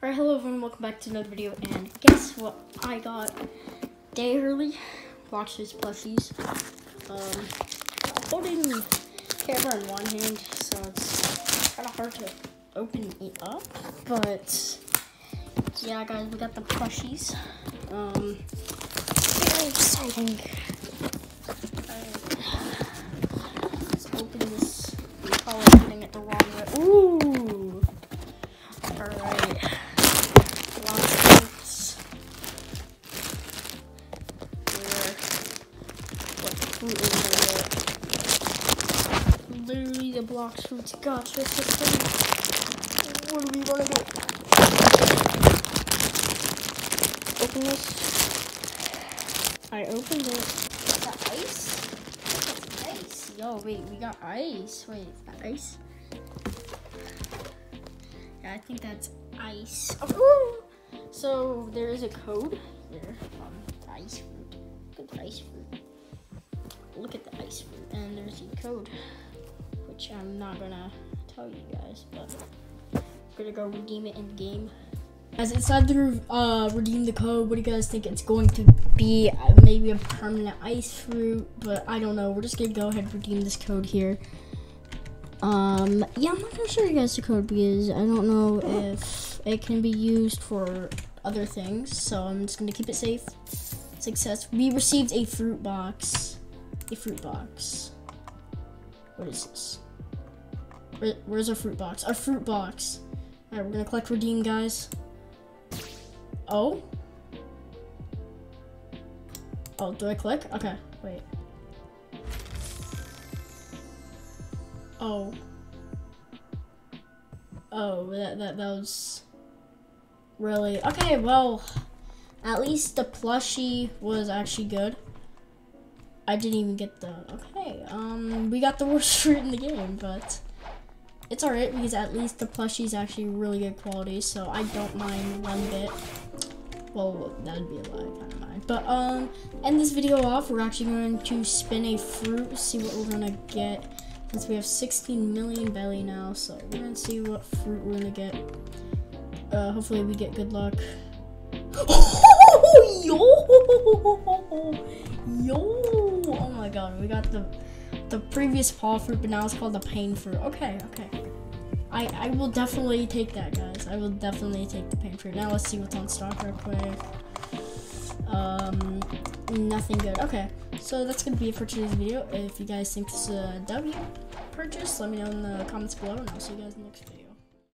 Alright, hello everyone, welcome back to another video, and guess what I got day early? Watch these plushies. Um, holding camera in one hand, so it's kind of hard to open it up, but yeah guys, we got the plushies. Um, very exciting. It? Literally the Blox Fruits gacha system. What do we want to do? Open this. I opened it. Is that ice? That's ice. Yo, wait, we got ice. Wait, is that ice? Yeah, I think that's ice. Oh, so there is a code here. Um, ice fruit. Good ice fruit. And there's a code, which I'm not gonna tell you guys, but I'm gonna go redeem it in game. As it's time to uh, redeem the code, what do you guys think it's going to be? Uh, Maybe a permanent ice fruit, but I don't know. We're just gonna go ahead and redeem this code here. Um, yeah, I'm not gonna show you guys the code because I don't know if it can be used for other things. So I'm just gonna keep it safe. Success. We received a fruit box. A fruit box. What is this? Where, where's our fruit box? Our fruit box. Alright, we're gonna collect redeem, guys. Oh. Oh, do I click? Okay, wait. Oh. Oh, that, that, that was really okay. Well, at least the plushie was actually good. I didn't even get the okay. Um, we got the worst fruit in the game, but it's alright because at least the plushie is actually really good quality, so I don't mind one bit. Well, that'd be a lie, kind of mind. But um, end this video off. We're actually going to spin a fruit, see what we're gonna get. Since we have 16 million Beli now, so we're gonna see what fruit we're gonna get. Uh, hopefully we get good luck. yo, yo! Oh my god, we got the the previous paw fruit, but now it's called the pain fruit. Okay, okay. I I will definitely take that, guys. I will definitely take the pain fruit. Now let's see what's on stock real quick. Um, nothing good. Okay, so that's gonna be it for today's video. If you guys think this is a W purchase, let me know in the comments below, and I'll see you guys in the next video.